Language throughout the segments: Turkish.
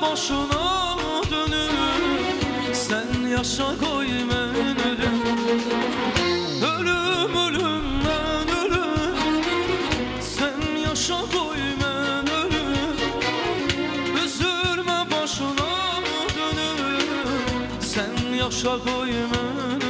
boşuna dönür Sen yaşa koy ben ölüm Ölüm ölüm ben ölüm Sen yaşa koy ben ölüm Üzülme boşuna dönür Sen yaşa koy ölüm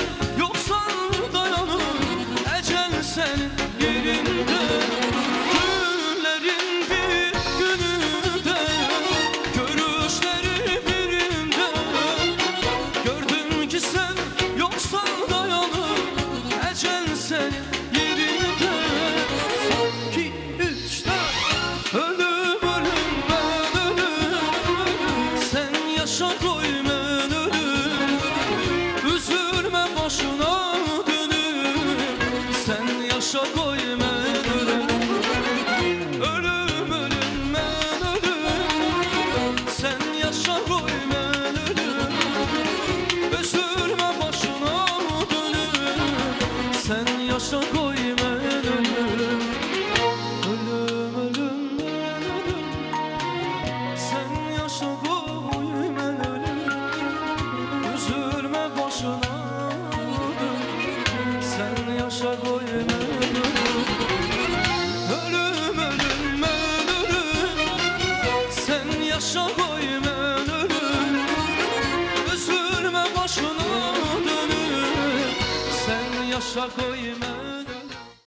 Ecel senin yerinde İki, üç, dört Ölüm ölüm ben Sen yaşa koy Üzülme boşuna dönüm Sen yaşa koy Sen yaşa koy ben ölüm Ölüm ölüm. Ölüm Sen yaşa koy ben ölüm Üzülme boşuna Sen yaşa koy ben ölüm Ölüm ölüm. Ölüm Sen yaşa koy ben ölüm Üzülme boşuna dönüm Sen